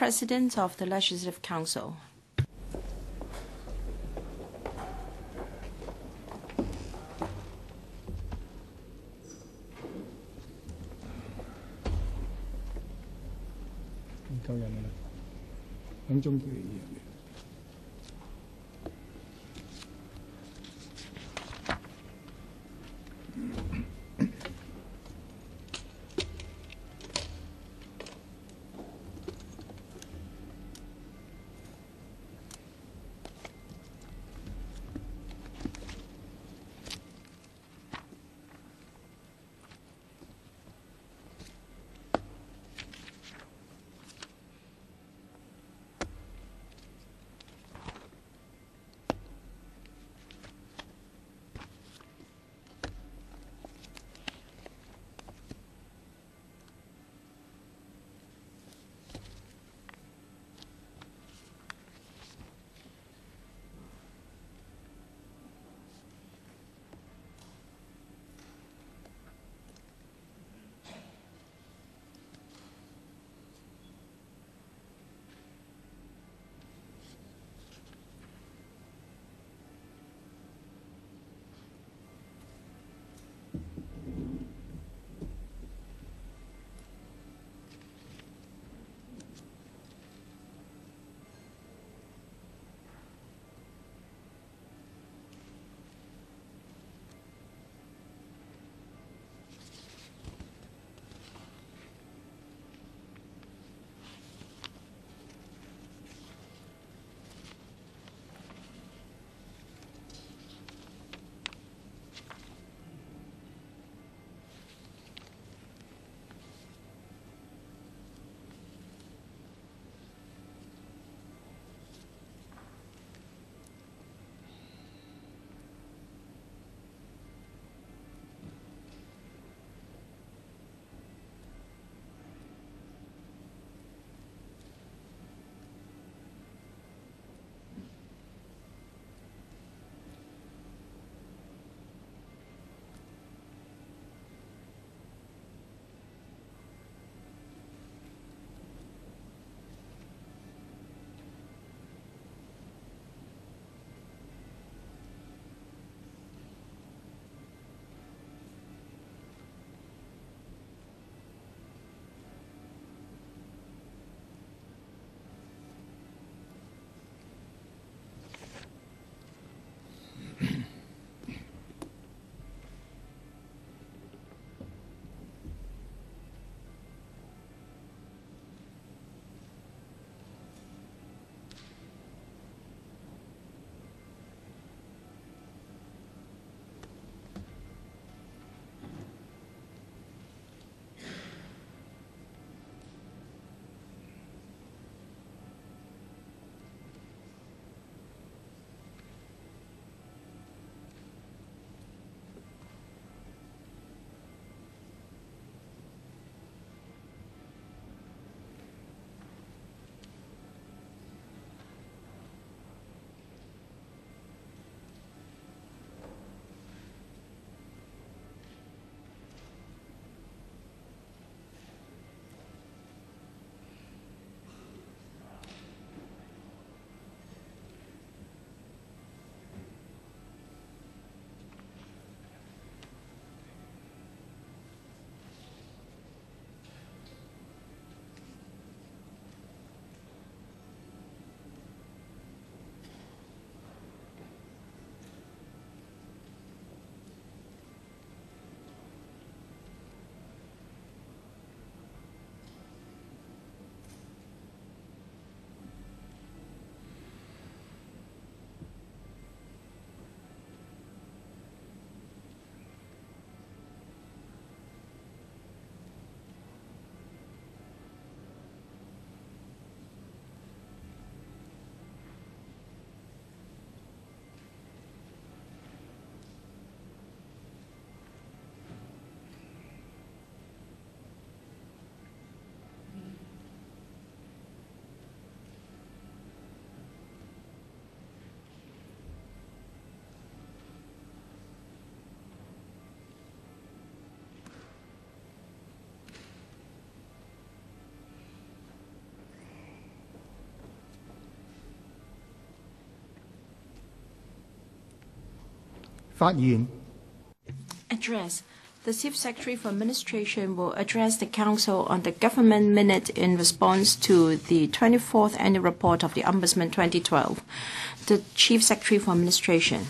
President of the Legislative Council. 夠 Address. The Chief Secretary for Administration will address the Council on the government minute in response to the 24th annual report of the Ombudsman 2012. The Chief Secretary for Administration.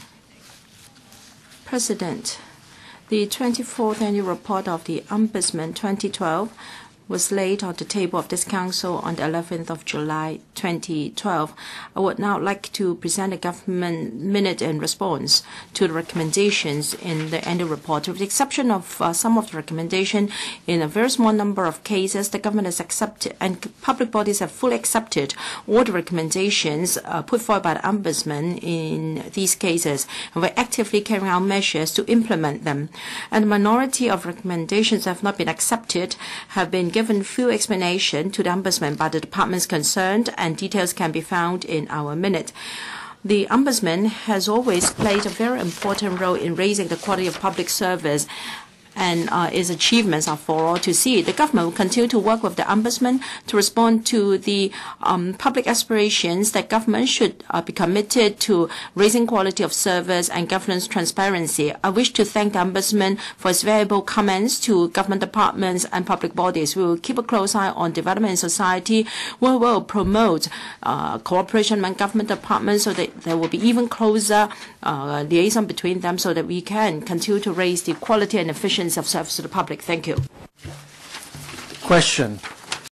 President, the 24th annual report of the Ombudsman 2012 was laid on the table of this council on the 11th of July 2012. I would now like to present a government minute in response to the recommendations in the annual report. With the exception of uh, some of the recommendation, in a very small number of cases, the government has accepted and public bodies have fully accepted all the recommendations uh, put forward by the ombudsman in these cases, and we're actively carrying out measures to implement them. And the minority of recommendations have not been accepted have been given full explanation to the ombudsman by the departments concerned, and details can be found in our minute. The ombudsman has always played a very important role in raising the quality of public service and uh, its achievements are for all to see. The government will continue to work with the ombudsman to respond to the um, public aspirations that government should uh, be committed to raising quality of service and governance transparency. I wish to thank the ombudsman for his valuable comments to government departments and public bodies. We will keep a close eye on development in society. We will promote uh, cooperation among government departments so that there will be even closer uh, liaison between them so that we can continue to raise the quality and efficiency of service to the public. Thank you. Question.